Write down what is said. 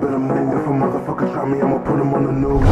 Better move if a motherfucker try me, I'ma put him on the news.